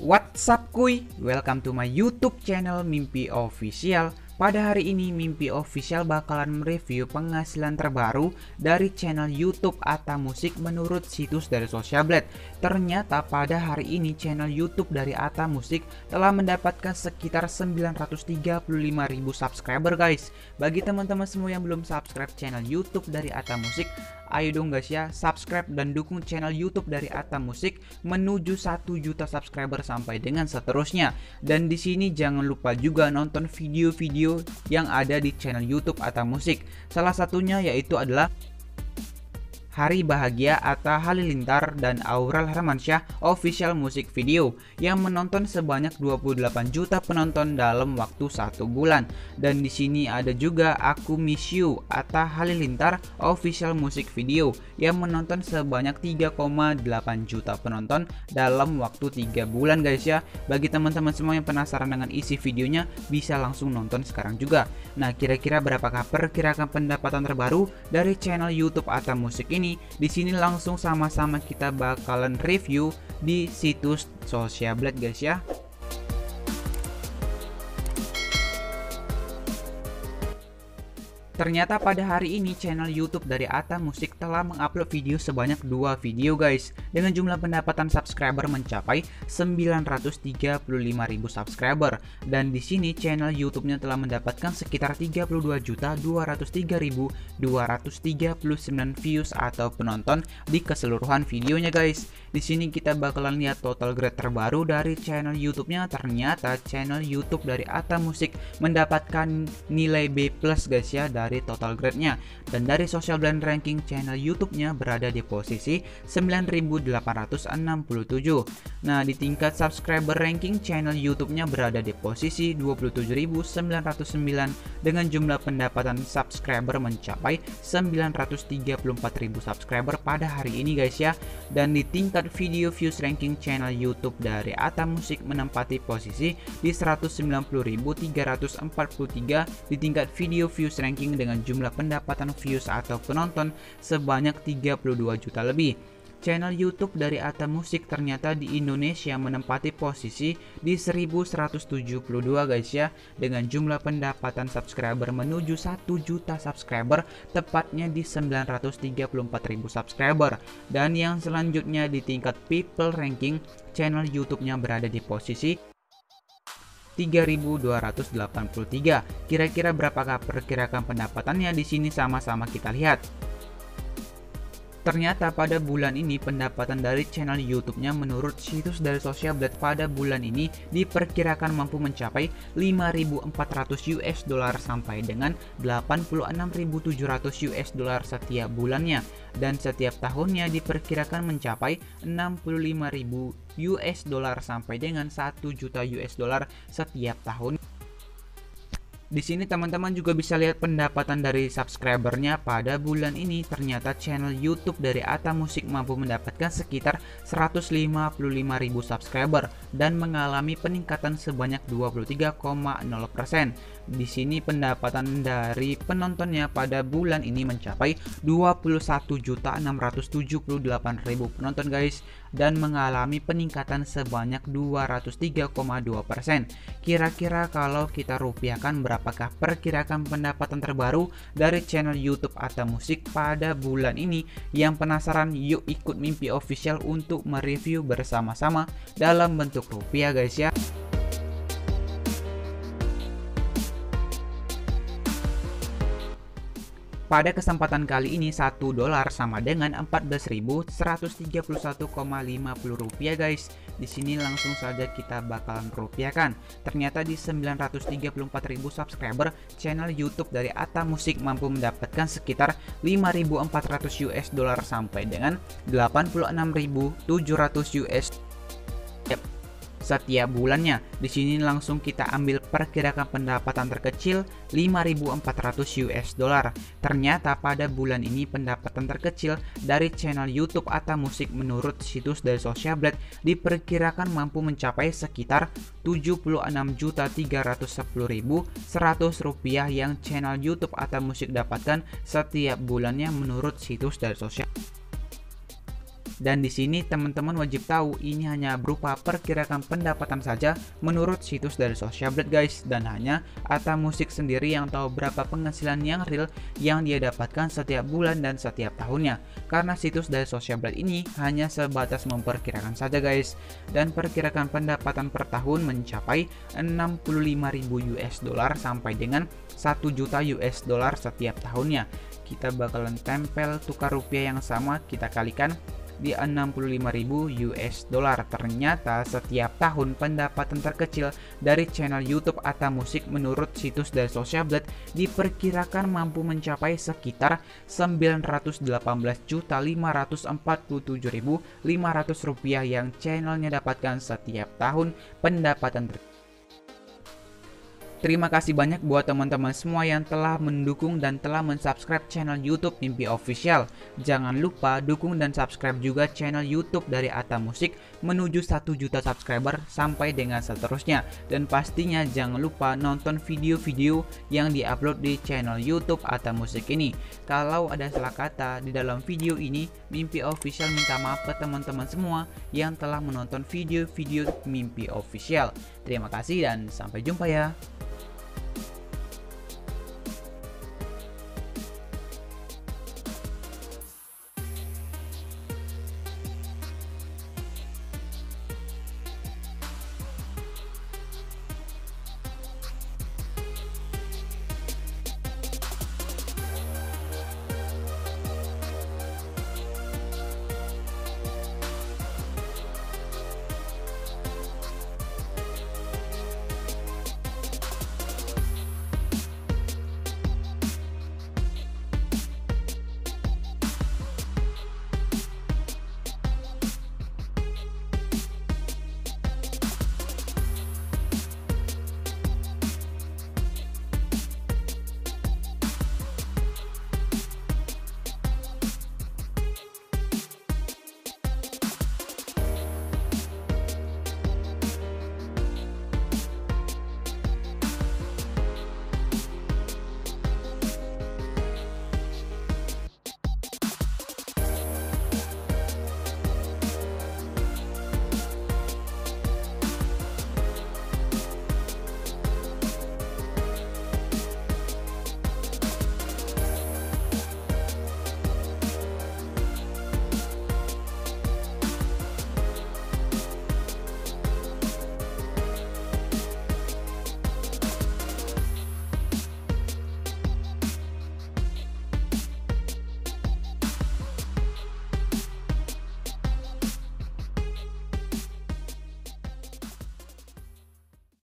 What's kuy? Welcome to my YouTube channel Mimpi Official. Pada hari ini Mimpi Official bakalan mereview penghasilan terbaru dari channel YouTube Ata Musik menurut situs dari Social Blade. Ternyata pada hari ini channel YouTube dari Ata Musik telah mendapatkan sekitar 935.000 subscriber guys. Bagi teman-teman semua yang belum subscribe channel YouTube dari Ata Musik, ayo dong guys ya subscribe dan dukung channel YouTube dari Ata Musik menuju 1 juta subscriber sampai dengan seterusnya. Dan di sini jangan lupa juga nonton video-video yang ada di channel YouTube Ata Musik. Salah satunya yaitu adalah Hari Bahagia Atta Halilintar dan Aurel Hermansyah official music video yang menonton sebanyak 28 juta penonton dalam waktu satu bulan. Dan di sini ada juga Aku Miss You Atta Halilintar official music video yang menonton sebanyak 3,8 juta penonton dalam waktu 3 bulan guys ya. Bagi teman-teman semua yang penasaran dengan isi videonya bisa langsung nonton sekarang juga. Nah, kira-kira berapakah perkirakan pendapatan terbaru dari channel YouTube Atta Musik ini? Ini. Di sini langsung sama-sama kita bakalan review di situs Social Blade guys ya Ternyata pada hari ini channel YouTube dari Ata Musik telah mengupload video sebanyak dua video guys dengan jumlah pendapatan subscriber mencapai 935.000 subscriber dan di sini channel YouTube-nya telah mendapatkan sekitar 32.203.239 views atau penonton di keseluruhan videonya guys. Di sini kita bakalan lihat total grade terbaru dari channel YouTube-nya. Ternyata channel YouTube dari Ata Musik mendapatkan nilai B+ guys ya dari dari total grade-nya dan dari social blend ranking channel YouTube-nya berada di posisi 9867. Nah, di tingkat subscriber ranking channel YouTube-nya berada di posisi 27909 dengan jumlah pendapatan subscriber mencapai 934.000 subscriber pada hari ini guys ya. Dan di tingkat video views ranking channel YouTube dari Ata Musik menempati posisi di 190.343 di tingkat video views ranking dengan jumlah pendapatan views atau penonton sebanyak 32 juta lebih. Channel YouTube dari Ata Musik ternyata di Indonesia menempati posisi di 1172 guys ya dengan jumlah pendapatan subscriber menuju 1 juta subscriber tepatnya di 934.000 subscriber dan yang selanjutnya di tingkat people ranking channel YouTube-nya berada di posisi 3283. Kira-kira berapakah perkirakan pendapatannya di sini sama-sama kita lihat. Ternyata pada bulan ini pendapatan dari channel YouTube-nya menurut situs dari Social Blade pada bulan ini diperkirakan mampu mencapai 5.400 US dollar sampai dengan 86.700 US dollar setiap bulannya dan setiap tahunnya diperkirakan mencapai 65.000 US dollar sampai dengan 1 juta US dollar setiap tahun. Di sini teman-teman juga bisa lihat pendapatan dari subscribernya pada bulan ini. Ternyata channel YouTube dari Ata Musik mampu mendapatkan sekitar 155.000 subscriber dan mengalami peningkatan sebanyak 23,0%. Di sini pendapatan dari penontonnya pada bulan ini mencapai 21.678.000 penonton guys dan mengalami peningkatan sebanyak 203,2%. Kira-kira kalau kita rupiahkan berapakah perkirakan pendapatan terbaru dari channel YouTube atau Musik pada bulan ini? Yang penasaran yuk ikut Mimpi Official untuk mereview bersama-sama dalam bentuk rupiah guys ya. Pada kesempatan kali ini 1 dolar sama dengan 14.131,50 rupiah guys. Di sini langsung saja kita bakalan rupiahkan. Ternyata di 934.000 subscriber channel YouTube dari Ata Musik mampu mendapatkan sekitar 5.400 US dollar sampai dengan 86.700 US setiap bulannya. Di sini langsung kita ambil perkirakan pendapatan terkecil 5.400 US dollar. Ternyata pada bulan ini pendapatan terkecil dari channel YouTube Ata Musik menurut situs dari Social Blade diperkirakan mampu mencapai sekitar 76.310.100 rupiah yang channel YouTube Ata Musik dapatkan setiap bulannya menurut situs dari Social Dan di sini teman-teman wajib tahu ini hanya berupa perkirakan pendapatan saja menurut situs dari Social Blade guys dan hanya Ata Musik sendiri yang tahu berapa penghasilan yang real yang dia dapatkan setiap bulan dan setiap tahunnya. Karena situs dari Social Blade ini hanya sebatas memperkirakan saja guys dan perkirakan pendapatan per tahun mencapai 65.000 US dollar sampai dengan 1 juta US dollar setiap tahunnya. Kita bakalan tempel tukar rupiah yang sama kita kalikan di 65.000 US dollar. Ternyata setiap tahun pendapatan terkecil dari channel YouTube Ata Musik menurut situs dari Social Blade diperkirakan mampu mencapai sekitar 918.547.500 rupiah yang channelnya dapatkan setiap tahun pendapatan terkecil Terima kasih banyak buat teman-teman semua yang telah mendukung dan telah mensubscribe channel YouTube Mimpi Official. Jangan lupa dukung dan subscribe juga channel YouTube dari Ata Musik menuju 1 juta subscriber sampai dengan seterusnya. Dan pastinya jangan lupa nonton video-video yang diupload di channel YouTube Ata Musik ini. Kalau ada salah kata di dalam video ini, Mimpi Official minta maaf ke teman-teman semua yang telah menonton video-video Mimpi Official. Terima kasih dan sampai jumpa ya.